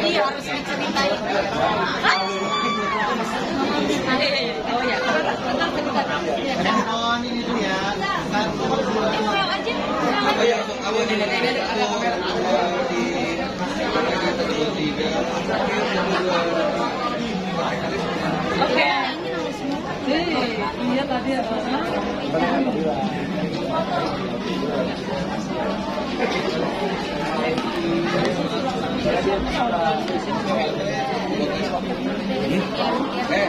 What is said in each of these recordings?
Iya harus diceritain. Oh ya, bentar, bentar. Oke. Iya tadi apa? Eh,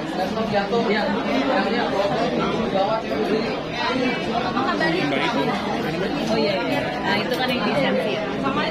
jatuh ya. Beli. Oh iya iya. Nah itu kan yang lisensi ya. Sama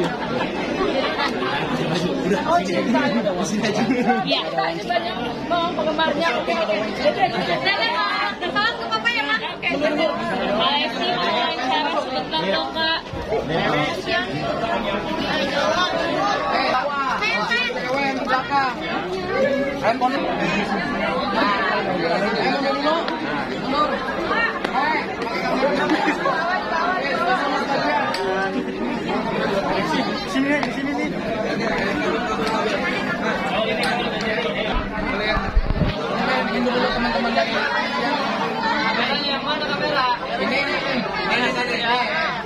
Iya. Ya dulu. Mundur. Eh, pakai kamera. Bikin dulu teman-teman dari kameranya mana kamera? Ini ini ini satu ya.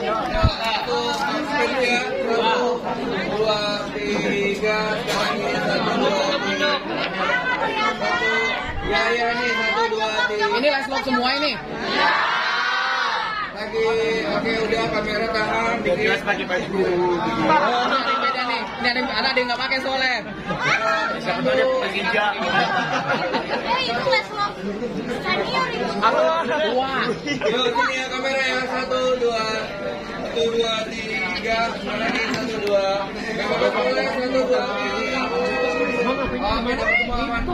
Satu, tiga, satu, dua, tiga, sekarang ini satu, dua, tiga. Satu, ya ya ini satu, dua, last vlog semua ini. Lagi, oke udah kamera tahan. Oh, ini ada yang beda nih. Ini ada ada ada yang nggak pakai soalnya. Siapa pakai hijau. Eh itu les lo. Senior itu. Wah. Yuk sini ya kamera ya satu dua satu dua tiga mana nih satu dua nggak pakai boleh satu dua tiga. Dapat semua aman.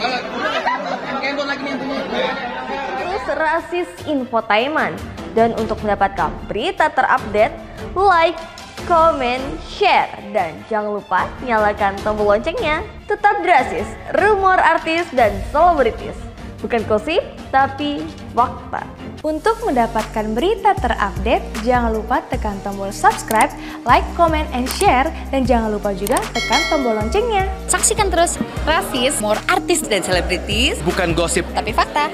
Alat. Kembon lagi nih punya. Terus Rasis Infotainment. Dan untuk mendapatkan berita terupdate, like, comment, share, dan jangan lupa nyalakan tombol loncengnya. Tetap Drasis, rumor artis dan selebritis. Bukan gosip, tapi fakta. Untuk mendapatkan berita terupdate, jangan lupa tekan tombol subscribe, like, comment, and share, dan jangan lupa juga tekan tombol loncengnya. Saksikan terus Rasis, more artis dan selebritis, bukan gosip tapi fakta.